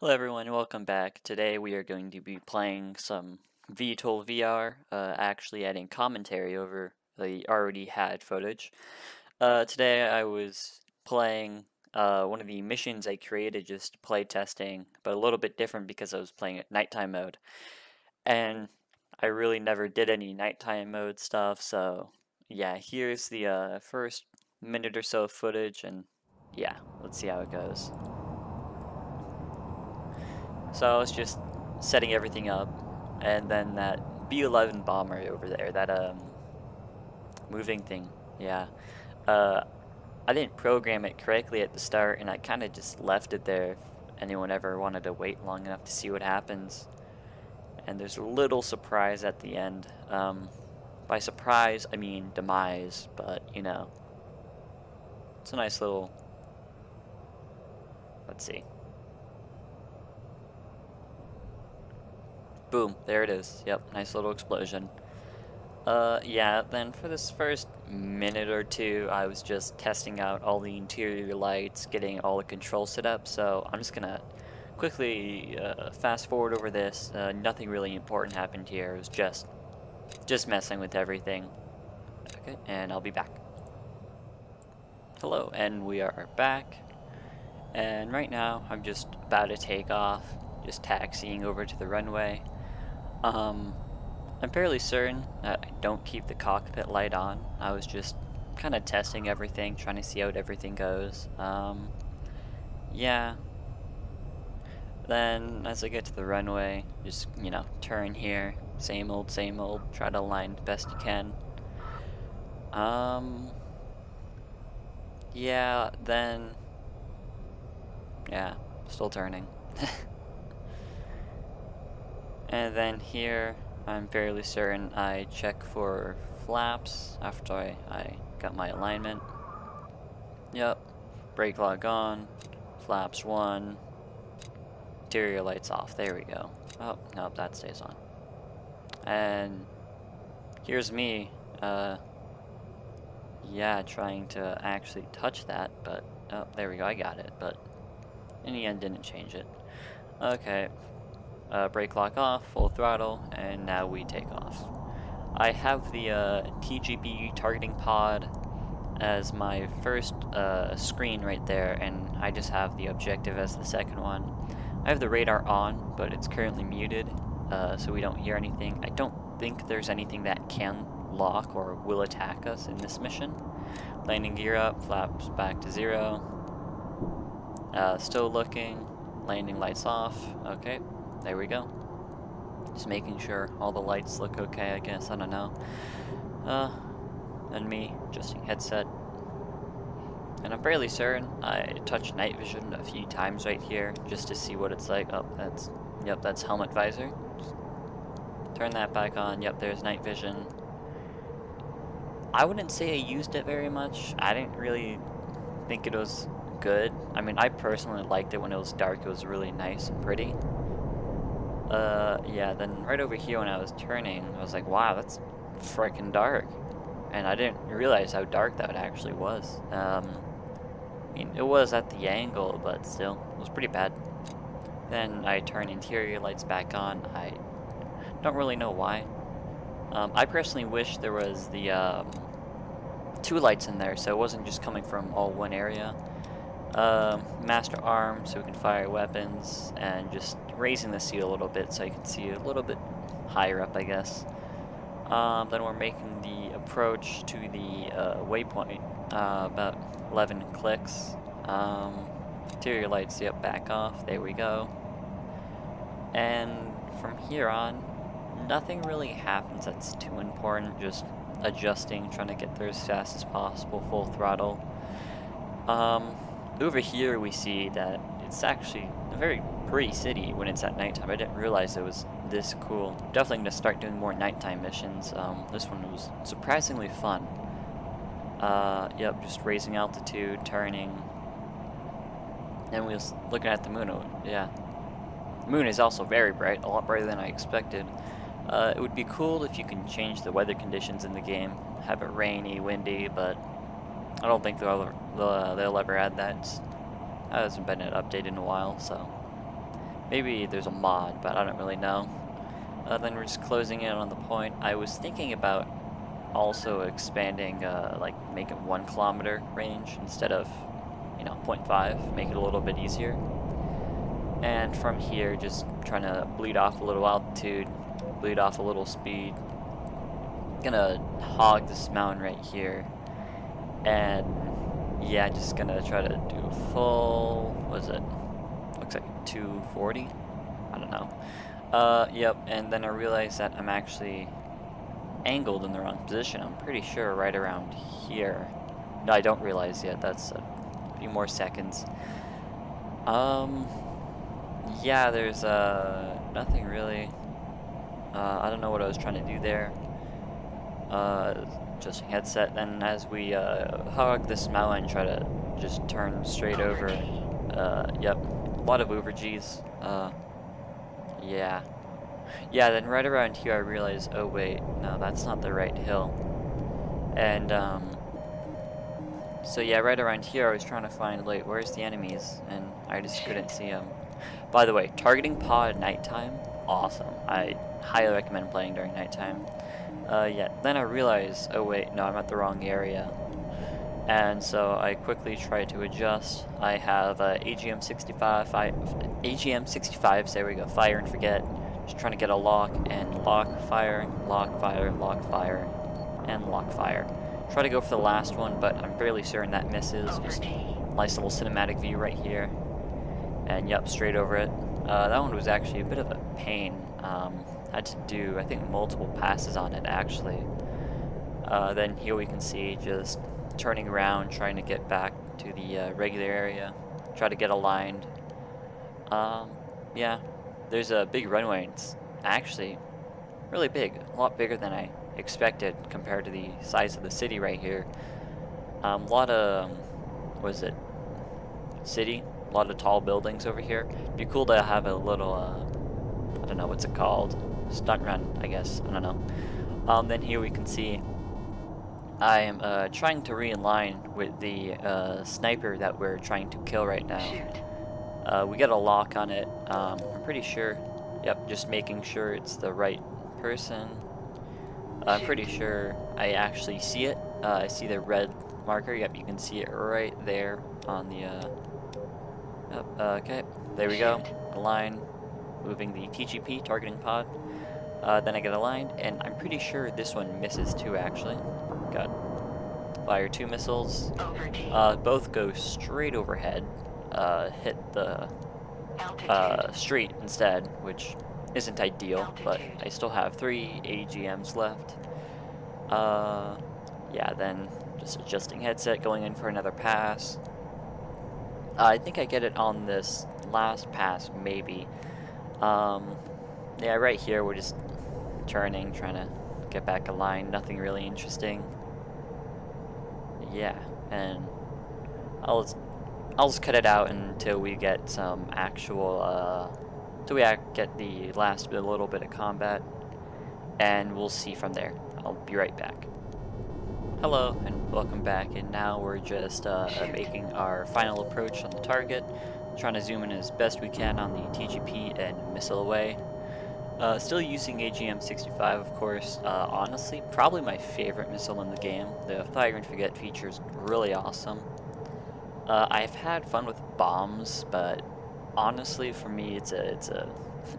Hello everyone, welcome back. Today we are going to be playing some VTOL VR, uh, actually adding commentary over the already had footage. Uh, today I was playing uh, one of the missions I created, just play testing, but a little bit different because I was playing at nighttime mode. And I really never did any nighttime mode stuff, so yeah, here's the uh, first minute or so of footage, and yeah, let's see how it goes. So I was just setting everything up, and then that B-11 bomber over there, that um, moving thing, yeah. Uh, I didn't program it correctly at the start, and I kind of just left it there if anyone ever wanted to wait long enough to see what happens. And there's a little surprise at the end. Um, by surprise, I mean demise, but, you know. It's a nice little... Let's see. Boom, there it is. Yep, nice little explosion. Uh, yeah, then for this first minute or two, I was just testing out all the interior lights, getting all the controls set up, so I'm just gonna quickly uh, fast forward over this. Uh, nothing really important happened here, it was just, just messing with everything. Okay, and I'll be back. Hello, and we are back. And right now, I'm just about to take off, just taxiing over to the runway. Um, I'm fairly certain that I don't keep the cockpit light on. I was just kind of testing everything, trying to see how everything goes. Um, yeah. Then, as I get to the runway, just, you know, turn here. Same old, same old. Try to align best you can. Um, yeah, then, yeah, still turning. And then here, I'm fairly certain I check for flaps after I, I got my alignment. Yep, brake lock on, flaps one, interior lights off, there we go. Oh, nope, that stays on. And here's me, uh, yeah, trying to actually touch that, but, oh, there we go, I got it, but in the end didn't change it. Okay, uh, brake lock off, full throttle, and now we take off. I have the uh, TGP targeting pod as my first uh, screen right there, and I just have the objective as the second one. I have the radar on, but it's currently muted, uh, so we don't hear anything. I don't think there's anything that can lock or will attack us in this mission. Landing gear up, flaps back to zero. Uh, still looking, landing lights off, okay, there we go. Just making sure all the lights look okay, I guess, I don't know. Uh, and me, adjusting headset. And I'm fairly certain I touched night vision a few times right here, just to see what it's like. Oh, that's, yep, that's helmet visor. Just turn that back on, yep, there's night vision. I wouldn't say I used it very much. I didn't really think it was good. I mean, I personally liked it when it was dark. It was really nice and pretty. Uh, yeah, then right over here when I was turning, I was like, wow, that's freaking dark. And I didn't realize how dark that actually was. Um, I mean, it was at the angle, but still, it was pretty bad. Then I turn interior lights back on. I don't really know why. Um, I personally wish there was the um, two lights in there, so it wasn't just coming from all one area. Um, master arm, so we can fire weapons, and just raising the seat a little bit so you can see a little bit higher up, I guess. Um, then we're making the approach to the uh, waypoint, uh, about 11 clicks. Um, interior lights, yep, back off, there we go. And from here on, nothing really happens that's too important, just adjusting, trying to get there as fast as possible, full throttle. Um, over here we see that it's actually a very pretty city when it's at nighttime. I didn't realize it was this cool. Definitely going to start doing more nighttime missions. Um, this one was surprisingly fun. Uh, yep, just raising altitude, turning. And we was looking at the moon. Oh, yeah. The moon is also very bright, a lot brighter than I expected. Uh, it would be cool if you can change the weather conditions in the game. Have it rainy, windy, but I don't think they'll, they'll, uh, they'll ever add that. It's, hasn't been updated in a while, so Maybe there's a mod, but I don't really know. Uh, then we're just closing in on the point. I was thinking about also expanding, uh, like, make it one kilometer range instead of, you know, 0.5, make it a little bit easier. And from here, just trying to bleed off a little altitude, bleed off a little speed. Gonna hog this mountain right here. And yeah, just gonna try to do full, what is it? Looks like 240? I don't know. Uh, yep, and then I realized that I'm actually angled in the wrong position. I'm pretty sure right around here. No, I don't realize yet. That's a few more seconds. Um, yeah, there's uh, nothing really. Uh, I don't know what I was trying to do there. Uh, just headset. Then as we uh, hug this mountain, try to just turn straight over. Uh, yep, lot of over G's. Uh, yeah. Yeah, then right around here I realized, oh wait, no, that's not the right hill. And, um, so yeah, right around here I was trying to find, like, where's the enemies? And I just couldn't see them. By the way, targeting pod at nighttime, awesome. I highly recommend playing during nighttime. Uh, yeah, then I realized, oh wait, no, I'm at the wrong area. And so I quickly try to adjust. I have uh, AGM 65, AGM 65, there we go, fire and forget. Just trying to get a lock and lock, fire, lock, fire, lock, fire, and lock, fire. Try to go for the last one, but I'm fairly certain that misses. Just nice little cinematic view right here. And yep, straight over it. Uh, that one was actually a bit of a pain. Um, had to do, I think, multiple passes on it, actually. Uh, then here we can see just turning around, trying to get back to the uh, regular area. Try to get aligned. Um, yeah, there's a big runway. It's actually really big, a lot bigger than I expected compared to the size of the city right here. Um, a lot of, um, was it, city? A lot of tall buildings over here. Be cool to have a little, uh, I don't know, what's it called? Stunt run, I guess. I don't know. Um, then here we can see I am uh, trying to realign with the uh, sniper that we're trying to kill right now. Uh, we got a lock on it. Um, I'm pretty sure. Yep, just making sure it's the right person. I'm pretty sure I actually see it. Uh, I see the red marker. Yep, you can see it right there on the. Uh, yep, uh, okay, there we go. Align, moving the TGP targeting pod. Uh, then I get aligned, and I'm pretty sure this one misses too. Actually, got fire two missiles. Uh, both go straight overhead uh, hit the uh, street instead, which isn't ideal, but I still have three AGMs left. Uh, yeah, then just adjusting headset, going in for another pass. Uh, I think I get it on this last pass, maybe. Um, yeah, right here we're just turning, trying to get back aligned. Nothing really interesting. Yeah, and I'll I'll just cut it out until we get some actual, uh, until we get the last bit, a little bit of combat, and we'll see from there. I'll be right back. Hello, and welcome back, and now we're just uh, making our final approach on the target, trying to zoom in as best we can on the TGP and missile away. Uh, still using AGM-65, of course. Uh, honestly, probably my favorite missile in the game. The Fire and Forget feature is really awesome. Uh, I've had fun with bombs, but honestly, for me, it's a it's a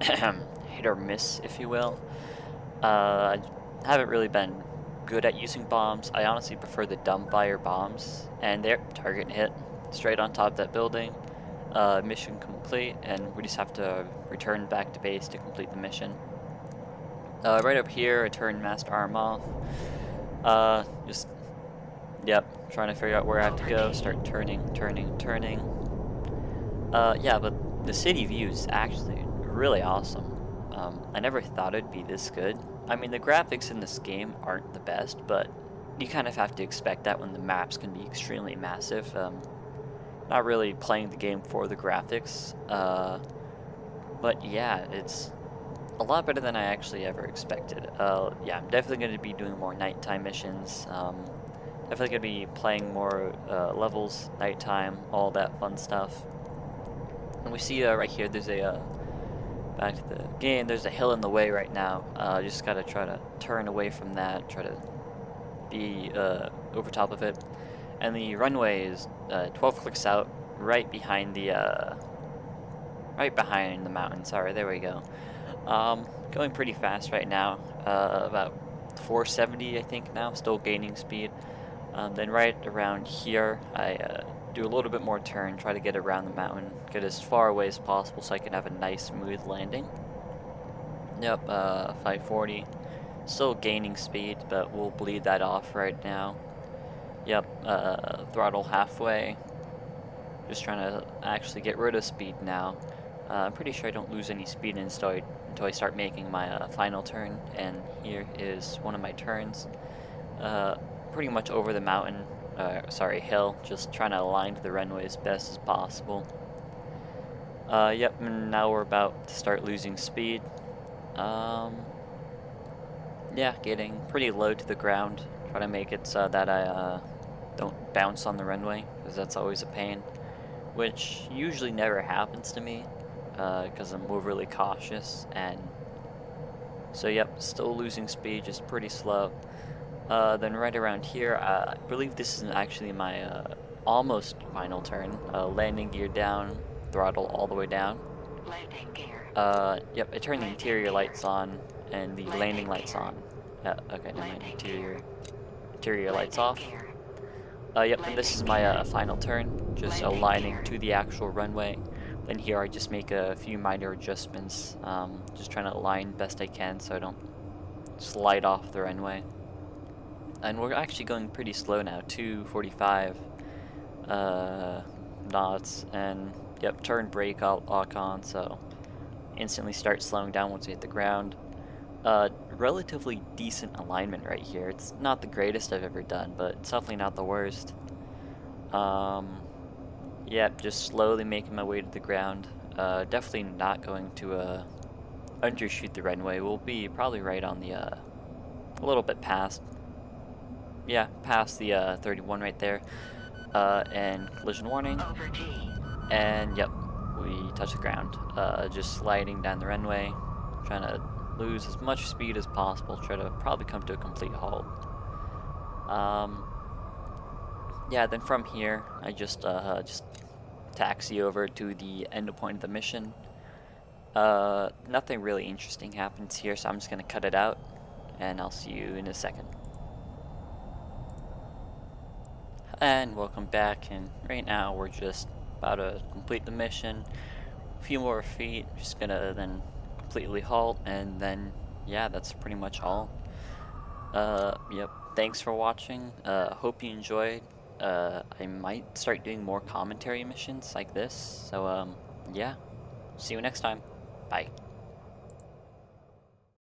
hit or miss, if you will. Uh, I haven't really been good at using bombs. I honestly prefer the dumbfire bombs, and they're target hit straight on top of that building. Uh, mission complete, and we just have to return back to base to complete the mission. Uh, right up here, I turn master arm off. Uh, just Yep, trying to figure out where I have to go, start turning, turning, turning. Uh, yeah, but the city view is actually really awesome. Um, I never thought it'd be this good. I mean, the graphics in this game aren't the best, but you kind of have to expect that when the maps can be extremely massive. Um, not really playing the game for the graphics, uh, but yeah, it's a lot better than I actually ever expected. Uh, yeah, I'm definitely going to be doing more nighttime missions. Um, Definitely going to be playing more uh, levels, nighttime, all that fun stuff. And we see uh, right here, there's a uh, back to the game. There's a hill in the way right now. Uh, just gotta try to turn away from that, try to be uh, over top of it. And the runway is uh, 12 clicks out, right behind the, uh, right behind the mountain. Sorry, there we go. Um, going pretty fast right now, uh, about 470 I think now, still gaining speed. Um, then right around here, I uh, do a little bit more turn, try to get around the mountain, get as far away as possible so I can have a nice smooth landing. Yep, uh, 540. Still gaining speed, but we'll bleed that off right now. Yep, uh, throttle halfway. Just trying to actually get rid of speed now. Uh, I'm pretty sure I don't lose any speed until I, until I start making my uh, final turn, and here is one of my turns. Uh, pretty much over the mountain, uh, sorry, hill, just trying to align to the runway as best as possible. Uh, yep, now we're about to start losing speed. Um, yeah, getting pretty low to the ground. Try to make it so that I uh, bounce on the runway, because that's always a pain. Which usually never happens to me, because uh, I'm overly cautious, and so yep, still losing speed, just pretty slow. Uh, then right around here, uh, I believe this is actually my uh, almost final turn. Uh, landing gear down, throttle all the way down. Landing gear. Uh, yep, I turn the interior lights on and the landing, landing lights on. Uh, okay, no, my interior, interior lights off. Uh, yep, and this is my uh, final turn, just aligning to the actual runway. Then here I just make a few minor adjustments, um, just trying to align best I can so I don't slide off the runway. And we're actually going pretty slow now, 245 uh, knots, and yep, turn brake lock on, so instantly start slowing down once we hit the ground. Uh, relatively decent alignment right here. It's not the greatest I've ever done, but it's definitely not the worst. Um, yep, just slowly making my way to the ground. Uh, definitely not going to uh, undershoot the runway. We'll be probably right on the, uh, a little bit past yeah, past the uh, 31 right there. Uh, and collision warning. And yep, we touch the ground. Uh, just sliding down the runway, trying to lose as much speed as possible, try to probably come to a complete halt. Um, yeah, then from here, I just uh, just taxi over to the end point of the mission. Uh, nothing really interesting happens here, so I'm just going to cut it out, and I'll see you in a second. And welcome back, and right now we're just about to complete the mission. A few more feet, just gonna then completely halt, and then, yeah, that's pretty much all. Uh, yep, thanks for watching, uh, hope you enjoyed. Uh, I might start doing more commentary missions like this, so, um, yeah. See you next time. Bye.